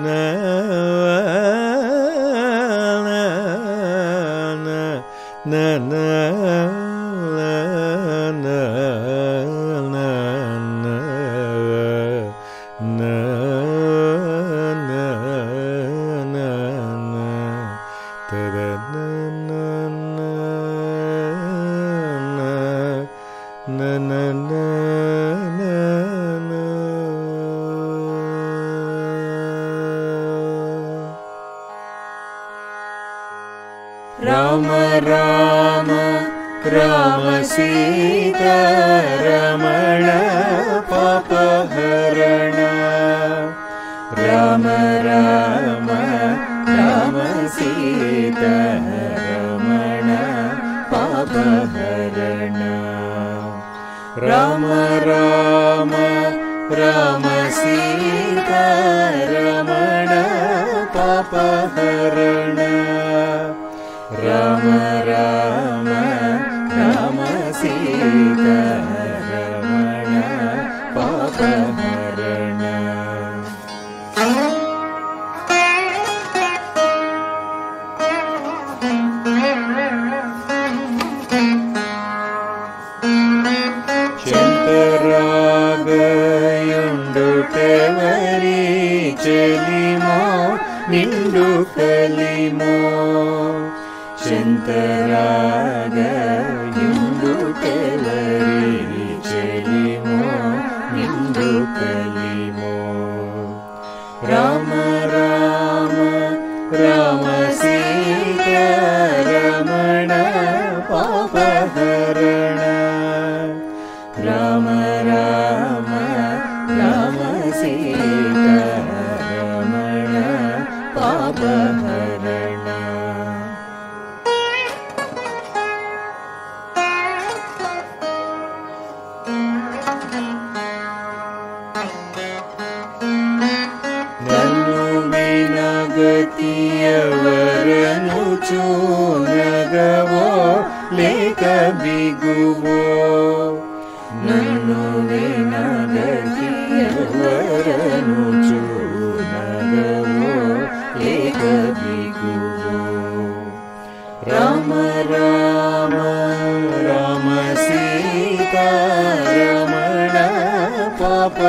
na na na. Ram Ram Ram Sita रमण पापहरण राम राम राम सीता रमण पापहरण राम राम राम सीता रमण पापहरण राम राम राम सीता रमण पापहरण चन्तरागयुण्डुटवरी चलिमो निण्डु कलिमो चन्तरागयुण्डुटवरी चलिमो निण्डु कलिमो राम राम राम सीता रमण पापहरण राम राम राम सीता रमण पापहरण लेख वि गुवो नो ले Nuno लेख वि गुवो राम राम राम सीता रामणा पाप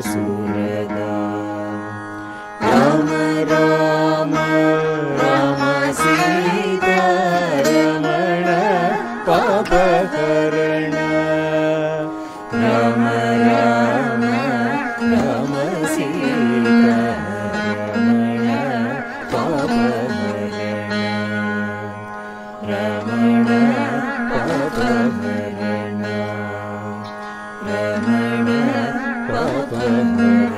सुरगा। राम राम राम सीता रमणा पाप कर्ण। heaven.